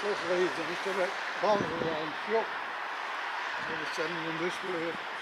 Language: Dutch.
Zoals is er bang voor aan het jok. En dat zijn we dus weer.